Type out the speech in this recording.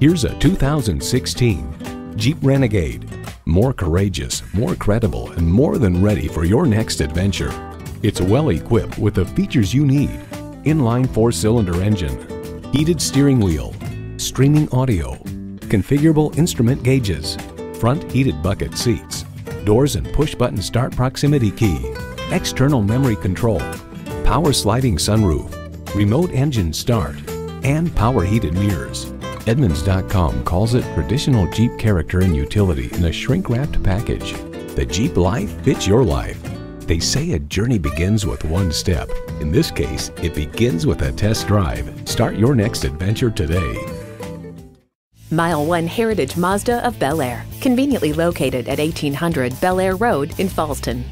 Here's a 2016 Jeep Renegade. More courageous, more credible, and more than ready for your next adventure. It's well equipped with the features you need. Inline four-cylinder engine, heated steering wheel, streaming audio, configurable instrument gauges, front heated bucket seats, doors and push-button start proximity key, external memory control, power sliding sunroof, remote engine start, and power heated mirrors. Edmunds.com calls it traditional Jeep character and utility in a shrink-wrapped package. The Jeep life fits your life. They say a journey begins with one step. In this case, it begins with a test drive. Start your next adventure today. Mile 1 Heritage Mazda of Bel Air, conveniently located at 1800 Bel Air Road in Fallston.